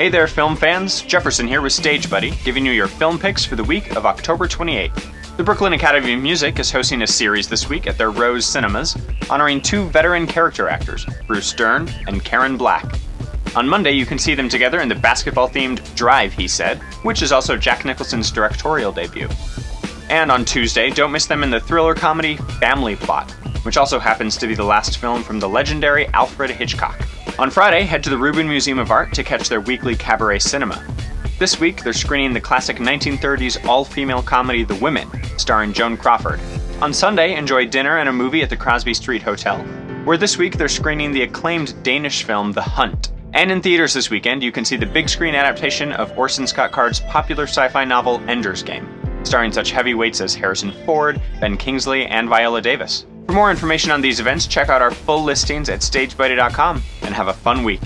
Hey there, film fans! Jefferson here with StageBuddy, giving you your film picks for the week of October 28th. The Brooklyn Academy of Music is hosting a series this week at their Rose Cinemas, honoring two veteran character actors, Bruce Dern and Karen Black. On Monday, you can see them together in the basketball themed Drive, he said, which is also Jack Nicholson's directorial debut. And on Tuesday, don't miss them in the thriller comedy Family Plot, which also happens to be the last film from the legendary Alfred Hitchcock. On Friday, head to the Rubin Museum of Art to catch their weekly cabaret cinema. This week, they're screening the classic 1930s all female comedy The Women, starring Joan Crawford. On Sunday, enjoy dinner and a movie at the Crosby Street Hotel, where this week they're screening the acclaimed Danish film The Hunt. And in theaters this weekend, you can see the big screen adaptation of Orson Scott Card's popular sci fi novel Ender's Game, starring such heavyweights as Harrison Ford, Ben Kingsley, and Viola Davis. For more information on these events, check out our full listings at stagebuddy.com and have a fun week.